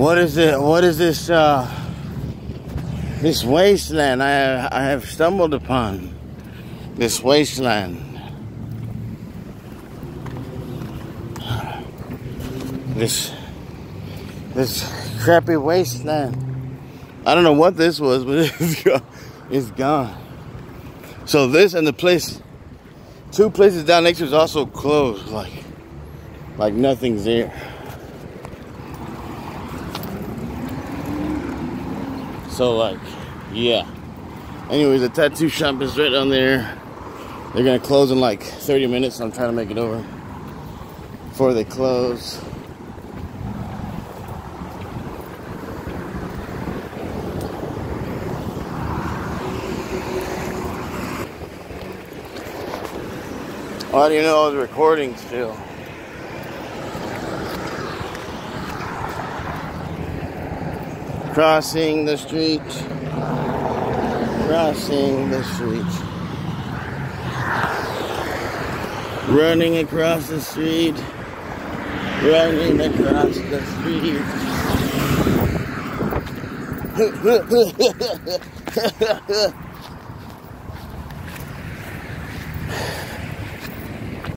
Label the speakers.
Speaker 1: What is it? What is this? Uh, this wasteland I I have stumbled upon. This wasteland. This this crappy wasteland. I don't know what this was, but it's gone. It's gone. So this and the place, two places down next to is also closed. Like, like nothing's there. So like, yeah. Anyways, the tattoo shop is right down there. They're gonna close in like 30 minutes. So I'm trying to make it over before they close. Do you know I was recording still? Crossing the street. Crossing the street. Running across the street. Running across the street.